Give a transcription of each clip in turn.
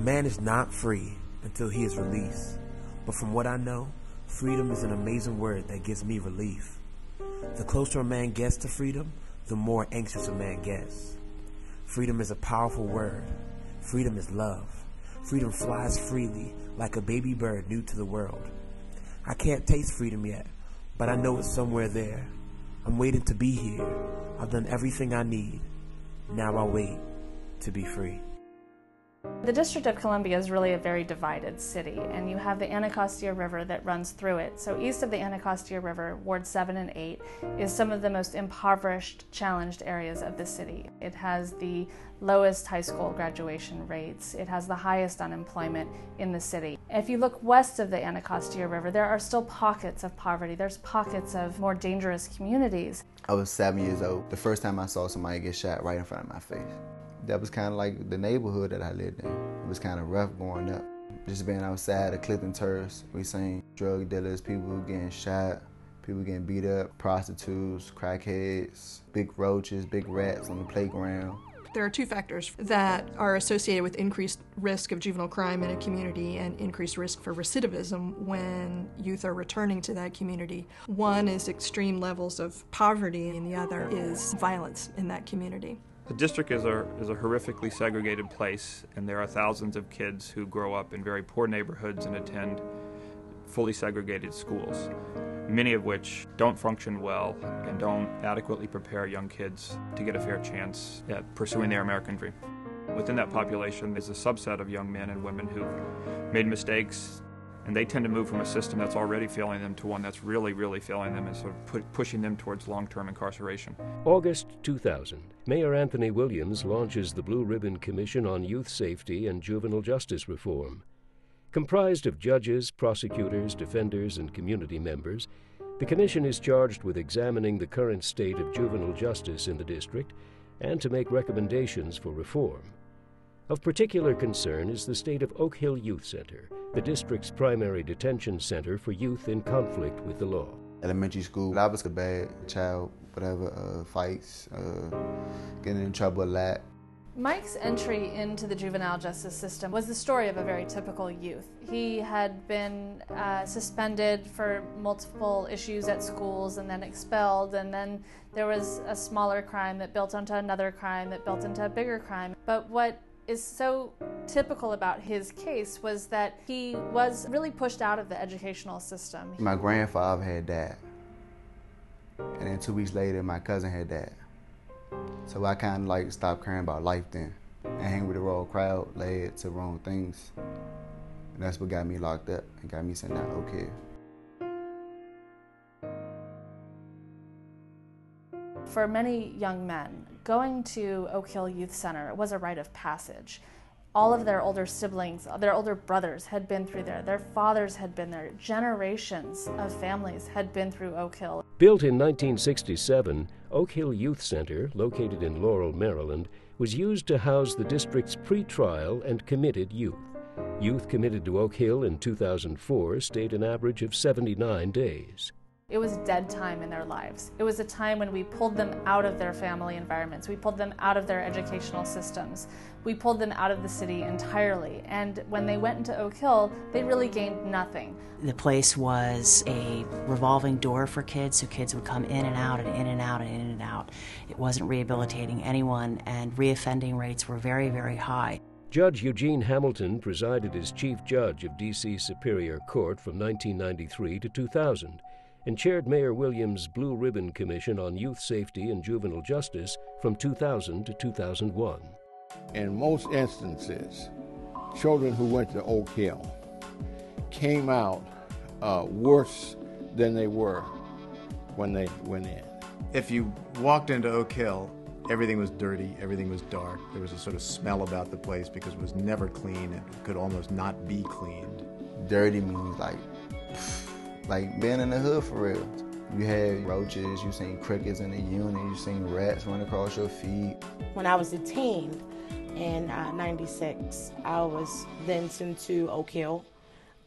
man is not free until he is released. But from what I know, freedom is an amazing word that gives me relief. The closer a man gets to freedom, the more anxious a man gets. Freedom is a powerful word. Freedom is love. Freedom flies freely like a baby bird new to the world. I can't taste freedom yet, but I know it's somewhere there. I'm waiting to be here. I've done everything I need. Now I wait to be free. The District of Columbia is really a very divided city, and you have the Anacostia River that runs through it. So, east of the Anacostia River, Ward 7 and 8, is some of the most impoverished, challenged areas of the city. It has the lowest high school graduation rates, it has the highest unemployment in the city. If you look west of the Anacostia River, there are still pockets of poverty, there's pockets of more dangerous communities. I was seven years old. The first time I saw somebody get shot right in front of my face that was kind of like the neighborhood that I lived in. It was kind of rough growing up. Just being outside of Clifton Terrace, we seen drug dealers, people getting shot, people getting beat up, prostitutes, crackheads, big roaches, big rats on the playground. There are two factors that are associated with increased risk of juvenile crime in a community and increased risk for recidivism when youth are returning to that community. One is extreme levels of poverty, and the other is violence in that community. The district is a, is a horrifically segregated place, and there are thousands of kids who grow up in very poor neighborhoods and attend fully segregated schools, many of which don't function well and don't adequately prepare young kids to get a fair chance at pursuing their American dream. Within that population is a subset of young men and women who made mistakes, and they tend to move from a system that's already failing them to one that's really, really failing them and sort of pu- pushing them towards long term incarceration. August 2000. Mayor Anthony Williams launches the Blue Ribbon Commission on Youth Safety and Juvenile Justice Reform. Comprised of judges, prosecutors, defenders, and community members, the Commission is charged with examining the current state of juvenile justice in the district and to make recommendations for reform. Of particular concern is the state of Oak Hill Youth Center, the district's primary detention center for youth in conflict with the law. Elementary school, I was a bad child, whatever, uh, fights, uh, getting in trouble a lot. Mike's entry into the juvenile justice system was the story of a very typical youth. He had been uh, suspended for multiple issues at schools and then expelled, and then there was a smaller crime that built onto another crime that built into a bigger crime. But what is so typical about his case was that he was really pushed out of the educational system. My grandfather had died. And then two weeks later, my cousin had died. So I kind of like stopped caring about life then. And hang with the wrong crowd led to wrong things. And that's what got me locked up and got me sent out okay. For many young men, going to Oak Hill Youth Center was a rite of passage. All of their older siblings, their older brothers had been through there. Their fathers had been there. Generations of families had been through Oak Hill. Built in 1967, Oak Hill Youth Center, located in Laurel, Maryland, was used to house the district's pretrial and committed youth. Youth committed to Oak Hill in 2004 stayed an average of 79 days. It was dead time in their lives. It was a time when we pulled them out of their family environments. We pulled them out of their educational systems. We pulled them out of the city entirely. And when they went into Oak Hill, they really gained nothing. The place was a revolving door for kids, so kids would come in and out and in and out and in and out. It wasn't rehabilitating anyone, and reoffending rates were very, very high. Judge Eugene Hamilton presided as chief judge of D.C. Superior Court from 1993 to 2000 and chaired Mayor Williams' Blue Ribbon Commission on Youth Safety and Juvenile Justice from 2000 to 2001. In most instances, children who went to Oak Hill came out uh, worse than they were when they went in. If you walked into Oak Hill, everything was dirty, everything was dark. There was a sort of smell about the place because it was never clean. It could almost not be cleaned. Dirty means like like being in the hood for real. You had roaches, you seen crickets in the unit, you seen rats run across your feet. When I was detained in uh, 96, I was then sent to Oak Hill.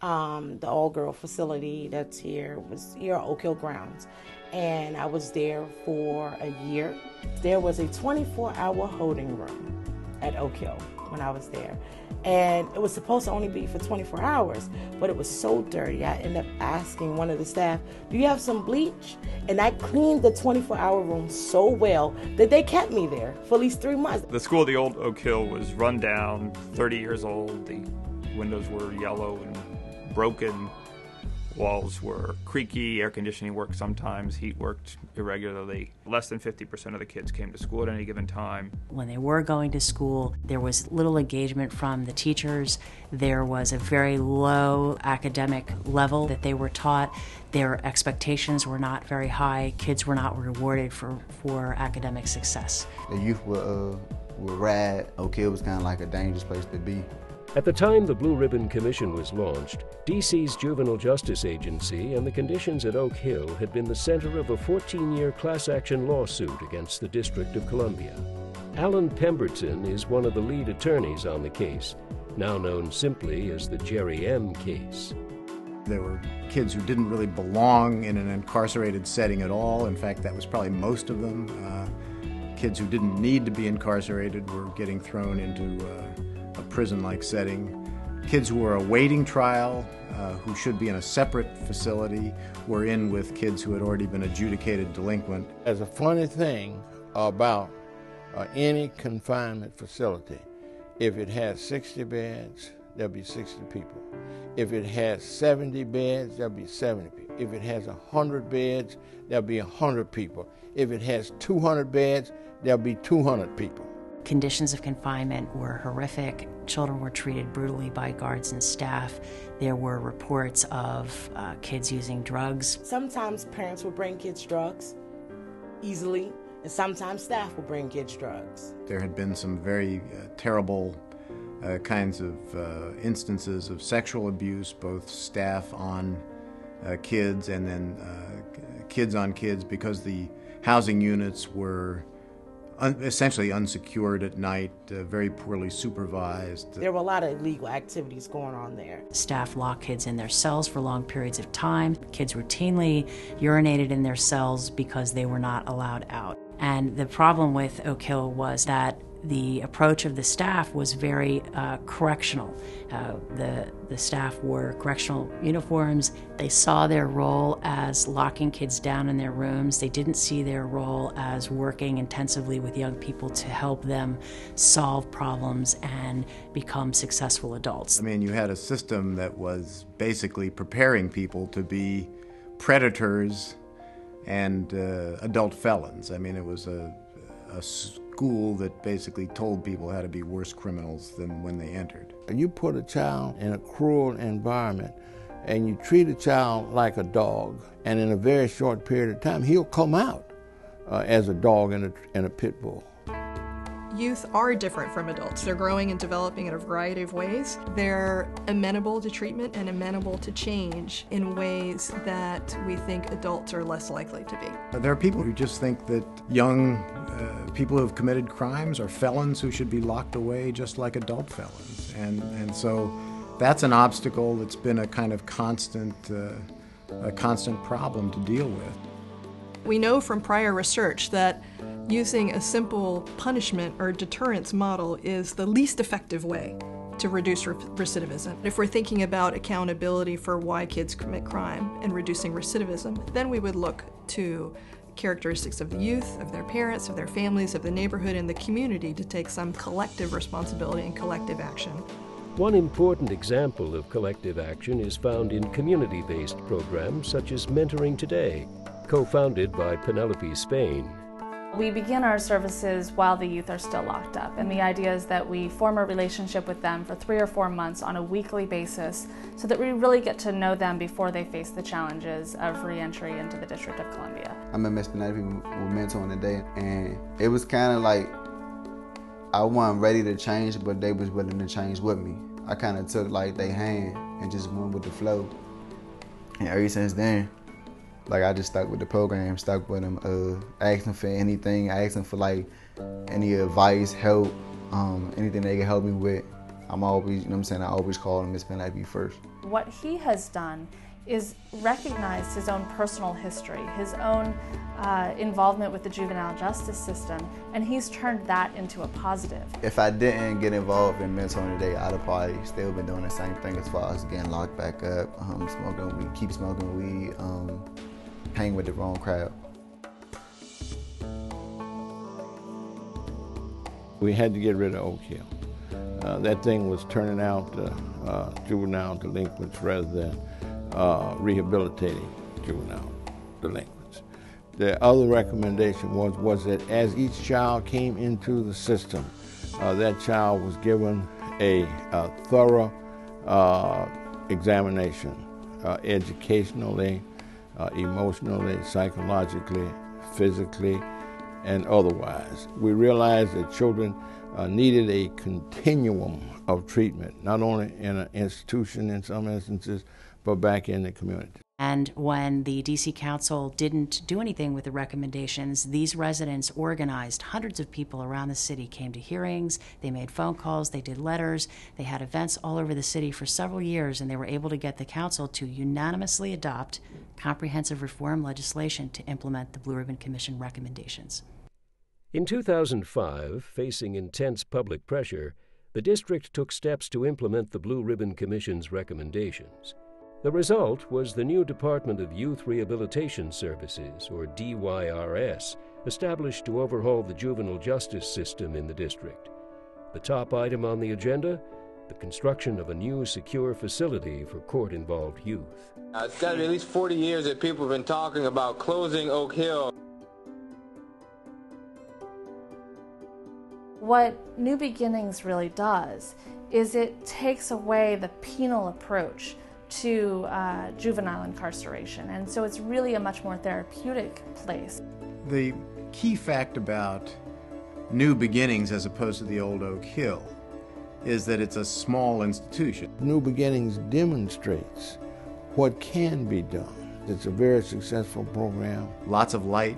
Um, the all-girl facility that's here was here at Oak Hill grounds. And I was there for a year. There was a 24-hour holding room at Oak Hill when I was there. And it was supposed to only be for 24 hours, but it was so dirty. I ended up asking one of the staff, Do you have some bleach? And I cleaned the 24 hour room so well that they kept me there for at least three months. The school, the old Oak Hill, was run down, 30 years old. The windows were yellow and broken. Walls were creaky, air conditioning worked sometimes, heat worked irregularly. Less than 50% of the kids came to school at any given time. When they were going to school, there was little engagement from the teachers. There was a very low academic level that they were taught. Their expectations were not very high. Kids were not rewarded for, for academic success. The youth were, uh, were rad. Oak Hill was kind of like a dangerous place to be. At the time the Blue Ribbon Commission was launched, DC's Juvenile Justice Agency and the conditions at Oak Hill had been the center of a 14 year class action lawsuit against the District of Columbia. Alan Pemberton is one of the lead attorneys on the case, now known simply as the Jerry M. case. There were kids who didn't really belong in an incarcerated setting at all. In fact, that was probably most of them. Uh, kids who didn't need to be incarcerated were getting thrown into uh, a prison-like setting. Kids who are awaiting trial, uh, who should be in a separate facility, were in with kids who had already been adjudicated delinquent. There's a funny thing about uh, any confinement facility. If it has 60 beds, there'll be 60 people. If it has 70 beds, there'll be 70 people. If it has 100 beds, there'll be 100 people. If it has 200 beds, there'll be 200 people. Conditions of confinement were horrific. Children were treated brutally by guards and staff. There were reports of uh, kids using drugs. Sometimes parents will bring kids drugs easily, and sometimes staff will bring kids drugs. There had been some very uh, terrible uh, kinds of uh, instances of sexual abuse, both staff on uh, kids and then uh, kids on kids, because the housing units were un- essentially unsecured at night, uh, very poorly supervised. There were a lot of illegal activities going on there. Staff locked kids in their cells for long periods of time. Kids routinely urinated in their cells because they were not allowed out. And the problem with Oak Hill was that the approach of the staff was very uh, correctional. Uh, the, the staff wore correctional uniforms. They saw their role as locking kids down in their rooms. They didn't see their role as working intensively with young people to help them solve problems and become successful adults. I mean, you had a system that was basically preparing people to be predators and uh, adult felons. I mean, it was a, a school that basically told people how to be worse criminals than when they entered. You put a child in a cruel environment and you treat a child like a dog, and in a very short period of time, he'll come out uh, as a dog and a, and a pit bull youth are different from adults. They're growing and developing in a variety of ways. They're amenable to treatment and amenable to change in ways that we think adults are less likely to be. There are people who just think that young uh, people who have committed crimes are felons who should be locked away just like adult felons. And, and so that's an obstacle that's been a kind of constant, uh, a constant problem to deal with. We know from prior research that using a simple punishment or deterrence model is the least effective way to reduce recidivism. If we're thinking about accountability for why kids commit crime and reducing recidivism, then we would look to characteristics of the youth, of their parents, of their families, of the neighborhood, and the community to take some collective responsibility and collective action. One important example of collective action is found in community based programs such as Mentoring Today, co founded by Penelope Spain we begin our services while the youth are still locked up, and the idea is that we form a relationship with them for three or four months on a weekly basis so that we really get to know them before they face the challenges of reentry into the District of Columbia. I met Miss Penelope with mentoring today, and it was kind of like I wasn't ready to change, but they was willing to change with me. I kind of took like their hand and just went with the flow. And ever since then, like I just stuck with the program, stuck with them, uh, asking for anything, asking for like any advice, help, um, anything they can help me with. I'm always, you know what I'm saying, I always call him Miss Penelope first. What he has done is recognized his own personal history, his own uh, involvement with the juvenile justice system, and he's turned that into a positive. If I didn't get involved in mentoring today, I'd have probably still been doing the same thing as far as getting locked back up, um, smoking weed, keep smoking weed, um, hang with the wrong crowd. We had to get rid of Oak Hill. Uh, that thing was turning out uh, uh, juvenile delinquents rather than uh, rehabilitating juvenile delinquents. The other recommendation was, was that as each child came into the system, uh, that child was given a, a thorough uh, examination, educationally, uh, emotionally, psychologically, physically, and otherwise. We realized that children uh, needed a continuum of treatment, not only in an institution in some instances, but back in the community. And when the DC Council didn't do anything with the recommendations, these residents organized. Hundreds of people around the city came to hearings, they made phone calls, they did letters, they had events all over the city for several years, and they were able to get the council to unanimously adopt comprehensive reform legislation to implement the Blue Ribbon Commission recommendations. In 2005, facing intense public pressure, the district took steps to implement the Blue Ribbon Commission's recommendations. The result was the new Department of Youth Rehabilitation Services, or DYRS, established to overhaul the juvenile justice system in the district. The top item on the agenda the construction of a new secure facility for court involved youth. Uh, it's got to be at least 40 years that people have been talking about closing Oak Hill. What New Beginnings really does is it takes away the penal approach to uh, juvenile incarceration. And so it's really a much more therapeutic place. The key fact about New Beginnings as opposed to the old Oak Hill is that it's a small institution. New Beginnings demonstrates what can be done. It's a very successful program. Lots of light,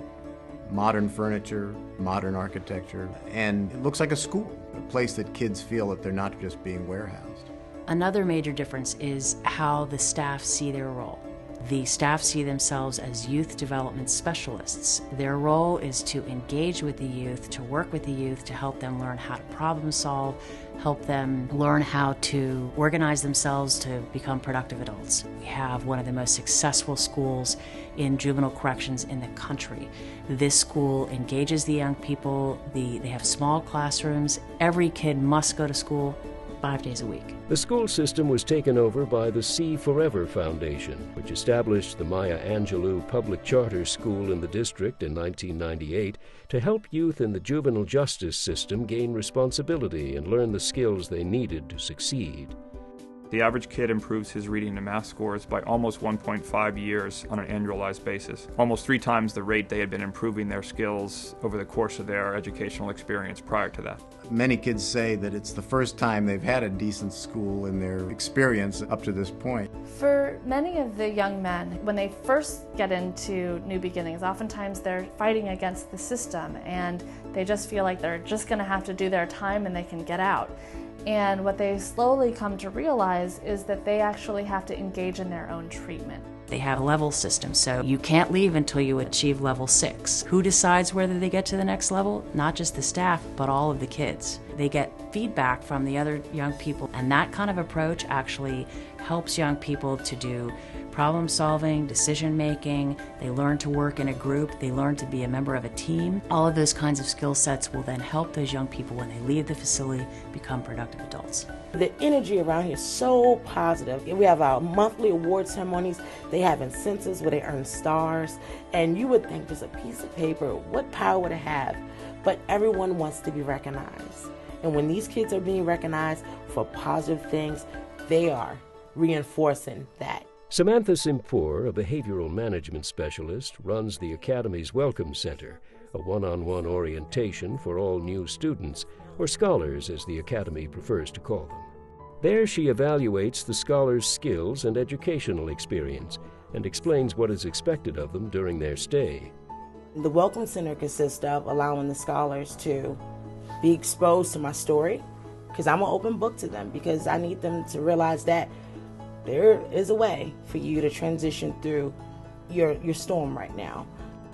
modern furniture, modern architecture, and it looks like a school, a place that kids feel that they're not just being warehoused. Another major difference is how the staff see their role. The staff see themselves as youth development specialists. Their role is to engage with the youth, to work with the youth, to help them learn how to problem solve, help them learn how to organize themselves to become productive adults. We have one of the most successful schools in juvenile corrections in the country. This school engages the young people, the, they have small classrooms, every kid must go to school five days a week. The school system was taken over by the See Forever Foundation, which established the Maya Angelou Public Charter School in the district in 1998 to help youth in the juvenile justice system gain responsibility and learn the skills they needed to succeed. The average kid improves his reading and math scores by almost 1.5 years on an annualized basis, almost three times the rate they had been improving their skills over the course of their educational experience prior to that. Many kids say that it's the first time they've had a decent school in their experience up to this point. For many of the young men, when they first get into New Beginnings, oftentimes they're fighting against the system and they just feel like they're just going to have to do their time and they can get out. And what they slowly come to realize is that they actually have to engage in their own treatment. They have a level system, so you can't leave until you achieve level six. Who decides whether they get to the next level? Not just the staff, but all of the kids. They get feedback from the other young people, and that kind of approach actually helps young people to do problem solving, decision making. They learn to work in a group, they learn to be a member of a team. All of those kinds of skill sets will then help those young people when they leave the facility become productive adults. The energy around here is so positive. We have our monthly award ceremonies. They have incentives where they earn stars. And you would think just a piece of paper, what power would it have? But everyone wants to be recognized. And when these kids are being recognized for positive things, they are reinforcing that. Samantha Simpour, a behavioral management specialist, runs the Academy's Welcome Center, a one on one orientation for all new students, or scholars as the Academy prefers to call them. There she evaluates the scholars' skills and educational experience and explains what is expected of them during their stay. The Welcome Center consists of allowing the scholars to be exposed to my story because I'm an open book to them because I need them to realize that there is a way for you to transition through your your storm right now.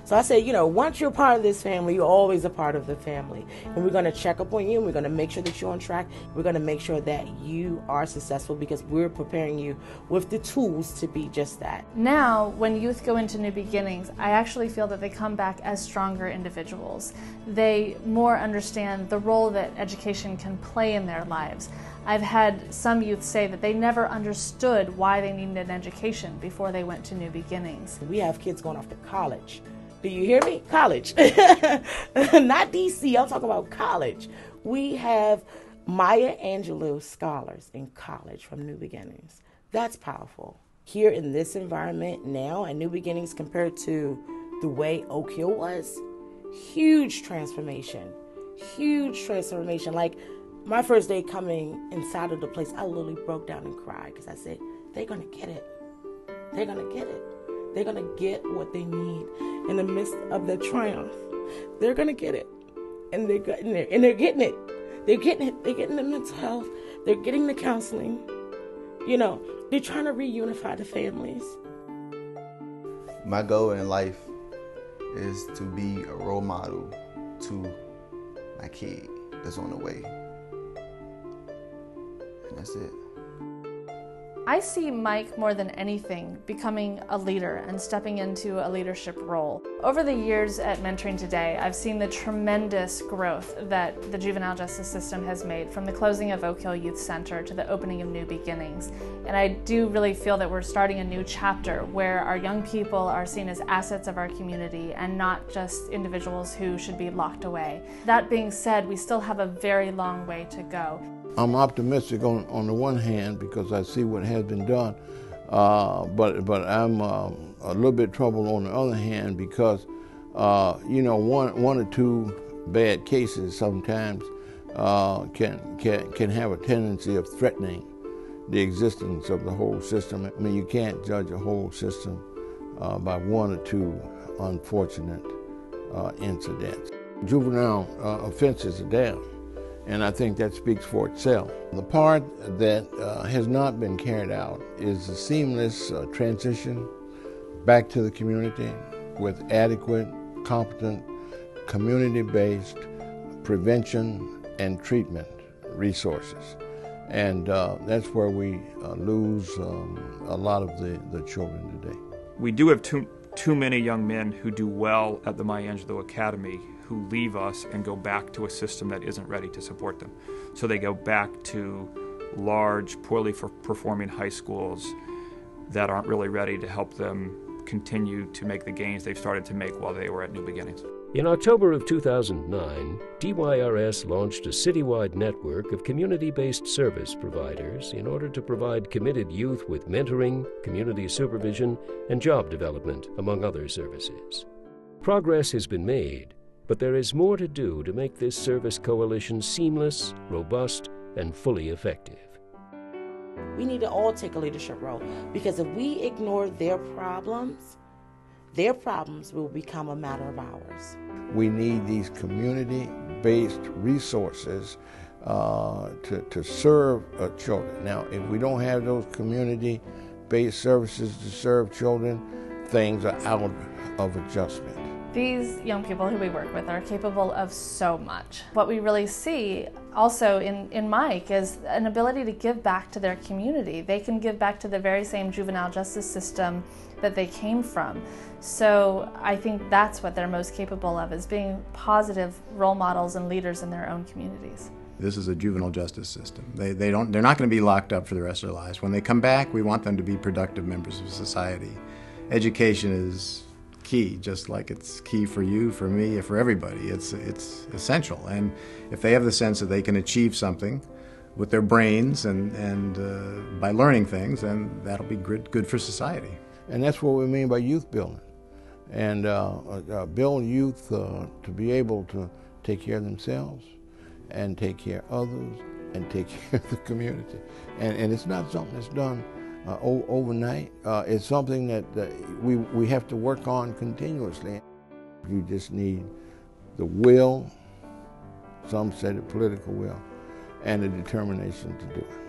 So I say, you know, once you're part of this family, you're always a part of the family. And we're going to check up on you. And we're going to make sure that you're on track. We're going to make sure that you are successful because we're preparing you with the tools to be just that. Now, when youth go into new beginnings, I actually feel that they come back as stronger individuals. They more understand the role that education can play in their lives. I've had some youth say that they never understood why they needed an education before they went to New Beginnings. We have kids going off to college do you hear me? College. Not DC, I'm talking about college. We have Maya Angelou scholars in college from New Beginnings. That's powerful. Here in this environment now at New Beginnings compared to the way Oak Hill was, huge transformation. Huge transformation. Like my first day coming inside of the place, I literally broke down and cried because I said, they're going to get it. They're going to get it. They're going to get what they need in the midst of their triumph. They're going to get it. And they're getting it. And they're getting it. They're getting it. They're getting the mental health. They're getting the counseling. You know, they're trying to reunify the families. My goal in life is to be a role model to my kid that's on the way. And that's it. I see Mike more than anything becoming a leader and stepping into a leadership role. Over the years at Mentoring Today, I've seen the tremendous growth that the juvenile justice system has made from the closing of Oak Hill Youth Center to the opening of New Beginnings. And I do really feel that we're starting a new chapter where our young people are seen as assets of our community and not just individuals who should be locked away. That being said, we still have a very long way to go. I'm optimistic on, on the one hand because I see what has been done, uh, but but I'm uh, a little bit troubled on the other hand because uh, you know one one or two bad cases sometimes uh, can can can have a tendency of threatening the existence of the whole system. I mean you can't judge a whole system uh, by one or two unfortunate uh, incidents. Juvenile offenses are down and I think that speaks for itself. The part that uh, has not been carried out is a seamless uh, transition back to the community with adequate, competent, community based prevention and treatment resources. And uh, that's where we uh, lose um, a lot of the, the children today. We do have too, too many young men who do well at the Maya Angelou Academy who leave us and go back to a system that isn't ready to support them. So they go back to large, poorly performing high schools that aren't really ready to help them continue to make the gains they've started to make while they were at New Beginnings. In October of 2009, DYRS launched a citywide network of community based service providers in order to provide committed youth with mentoring, community supervision, and job development, among other services. Progress has been made, but there is more to do to make this service coalition seamless, robust, and fully effective. We need to all take a leadership role because if we ignore their problems, their problems will become a matter of ours. We need these community based resources uh, to, to serve uh, children. Now, if we don't have those community based services to serve children, things are out of adjustment. These young people who we work with are capable of so much. What we really see also in, in Mike is an ability to give back to their community. They can give back to the very same juvenile justice system that they came from. So I think that's what they're most capable of is being positive role models and leaders in their own communities. This is a juvenile justice system. They, they don't, they're not going to be locked up for the rest of their lives. When they come back, we want them to be productive members of society. Education is key, just like it's key for you, for me, for everybody. It's, it's essential. And if they have the sense that they can achieve something with their brains and, and uh, by learning things, then that'll be good, good for society. And that's what we mean by youth building. And uh, uh, build youth uh, to be able to take care of themselves and take care of others and take care of the community. And, and it's not something that's done uh, overnight. Uh, it's something that, we, we have to work on continuously. You just need the will, some say the political will, and the determination to do it.